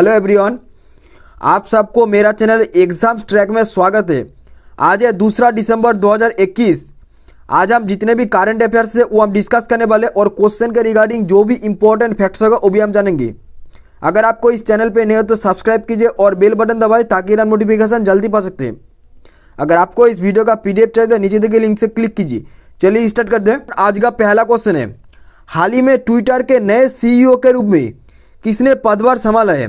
Hello everyone आप सबको मेरा चैनल एग्ज़ाम्स ट्रैक में स्वागत है। आज है दूसरा दिसंबर 2021 आज हम जितने भी करंट अफेयर्स है, वो हम डिस्कस करने वाले और क्वेश्चन के रिगार्डिंग जो भी इंपॉर्टेंट फैक्ट्स होगा, वो भी हम जानेंगे। अगर आपको इस चैनल पे नए हो तो सब्सक्राइब कीजिए और बेल बटन दबाएँ ताकि रन नोटिफिकेशन जल्दी पा सकते अगर आपको इस वीडियो का पीडीएफ चाहिए तो नीचे दिए लिंक से क्लिक कीजिए। चलिए स्टार्ट करते हैं। आज का पहला क्वेश्चन है। हाल ही में ट्विटर के नए सीईओ के रूप में किसने पदभार संभाला है?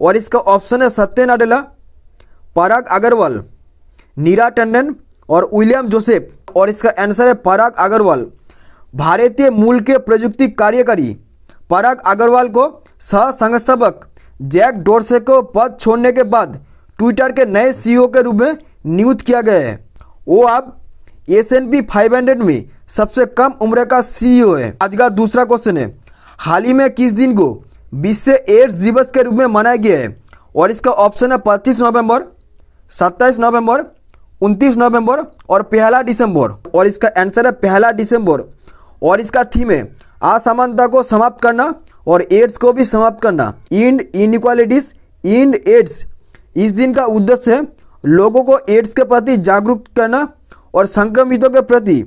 और इसका ऑप्शन है सत्य नाडेला, पराग अग्रवाल, नीरा टंडन और विलियम जोसेफ। और इसका आंसर है पराग अग्रवाल, भारतीय मूल के प्रयुक्ति कार्यकारी। पराग अग्रवाल को सह संस्थापक जैक डोरसे को पद छोड़ने के बाद ट्विटर के नए सीईओ के रूप में नियुक्त किया गया है। वो अब S and P five hundred में सबसे कम उम्र का सीईओ है। आज का दूसरा क्वेश्चन है, हाल ही में किस दिन को विश्व एड्स दिवस के रूप में मनाया गया है। और इसका ऑप्शन है पच्चीस नवंबर, सत्ताईस नवंबर, उनतीस नवंबर और पहला दिसंबर। और इसका आंसर है पहला दिसंबर। और इसका थीम है, असमानता को समाप्त करना और एड्स को भी समाप्त करना। इंड इनक्वालिटीज इंड एड्स इस दिन का उद्देश्य है, लोगों को एड्स के प्रति जागरूक करना और संक्रमितों के प्रति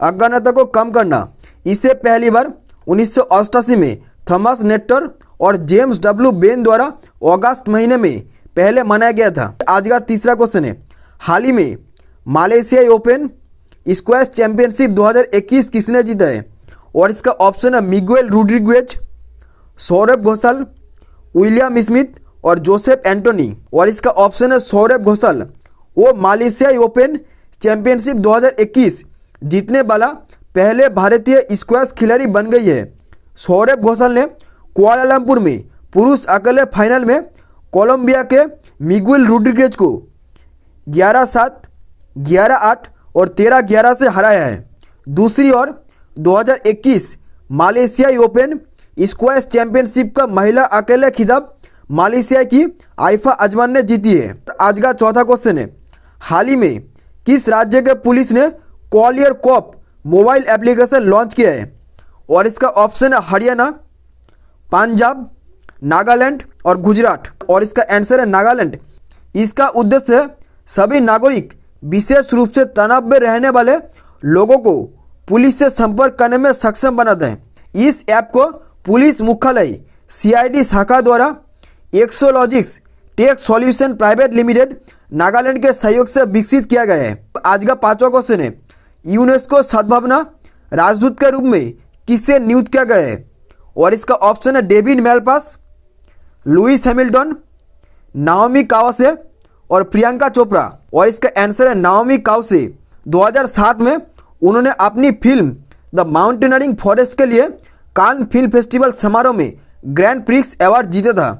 अज्ञानता को कम करना। इसे पहली बार उन्नीस सौ अठासी में थॉमस नेटर और जेम्स डब्ल्यू बेन द्वारा अगस्त महीने में पहले मनाया गया था। आज का तीसरा क्वेश्चन है। हाल ही में मालेशिया ओपन स्क्वैश चैंपियनशिप 2021 किसने जीता है? और इसका ऑप्शन है Miguel Rodriguez Saurabh Ghoshal, William Smith और जोसेफ एंटोनी। और इसका ऑप्शन है सौरभ घोषाल। वो मालेशिया ओपन चैंपियनशिप 2021 जीतने वाला पहले भारतीय स्क्वैश खिलाड़ी बन गई है। सौरभ घोषाल ने कुआलालंपुर में पुरुष अकेले फाइनल में कोलंबिया के मिगुल रोड्रिगेज को 11 सात 11 आठ और 13 11 से हराया है। दूसरी ओर 2021 मालेशिया ओपन स्क्वैश चैंपियनशिप का महिला अकेले खिताब मालेशिया की आइफा अजमान ने जीती है। आज का चौथा क्वेश्चन है, हाल ही में किस राज्य के पुलिस ने collier cop mobile application launch किया है? और इसका ऑप्शन है हरियाणा पंजाब, नागालैंड और गुजरात। और इसका आंसर है नागालैंड। इसका उद्देश्य सभी नागरिक विशेष रूप से तनाव में रहने वाले लोगों को पुलिस से संपर्क करने में सक्षम बनाते हैं इस ऐप को पुलिस मुख्यालय सीआईडी शाखा द्वारा Exologics tech solution private limited Nagaland के सहयोग से विकसित किया गया है। आज का पांचवा क्वेश्चन है, यूनेस्को सद्भावना राजदूत के रूप में किससे नियुक्त किया गया है? और इसका ऑप्शन है David Malpass Lewis Hamilton Naomi Kawase और प्रियंका चोपड़ा। और इसका आंसर है नाओमी काउसे 2007 में उन्होंने अपनी फ़िल्म द माउंटेनरिंग फॉरेस्ट के लिए कान फ़िल्म फेस्टिवल समारोह में ग्रैंड प्रिक्स अवार्ड जीता था।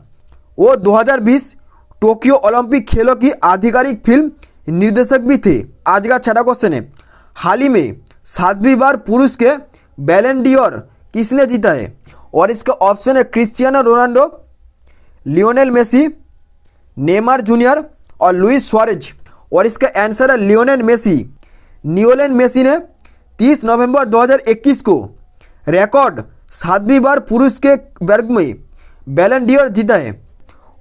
वो 2020 टोक्यो ओलंपिक खेलों की आधिकारिक फ़िल्म निर्देशक भी थे। आज का छठा क्वेश्चन है, हाल ही में सातवीं बार पुरुष के बैलेंडियोर किसने जीता है? और इसका ऑप्शन है Cristiano Ronaldo Lionel Messi Neymar junior और लुइस स्वारेज और इसका आंसर है लियोनेल मेसी नियोलेन मेसी ने 30 नवंबर 2021 को रिकॉर्ड सातवीं बार पुरुष के वर्ग में बैलेंडियर जीता है।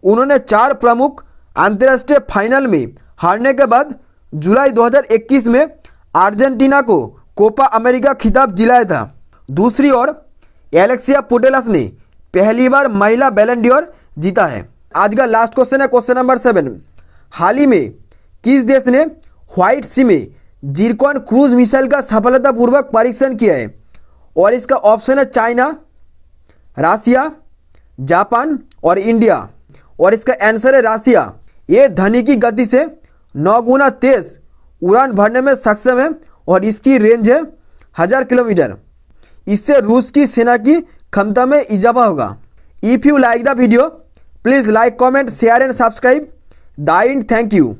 उन्होंने चार प्रमुख अंतर्राष्ट्रीय फाइनल में हारने के बाद जुलाई 2021 में अर्जेंटीना को कोपा अमेरिका खिताब जिलाया था। दूसरी ओर एलेक्सिया पुटेलस ने पहली बार महिला बैलेंडियर जीता है। आज का लास्ट क्वेश्चन है क्वेश्चन नंबर सेवन हाल ही में किस देश ने व्हाइट सी में जीरकॉन क्रूज मिसाइल का सफलतापूर्वक परीक्षण किया है? और इसका ऑप्शन है चाइना राशिया जापान और इंडिया और इसका आंसर है राशिया ये धनी की गति से नौ गुना तेज उड़ान भरने में सक्षम है और इसकी रेंज है हज़ार किलोमीटर। इससे रूस की सेना की क्षमता में इजाफा होगा। If you like the video please like comment share and subscribe दाइंड thank you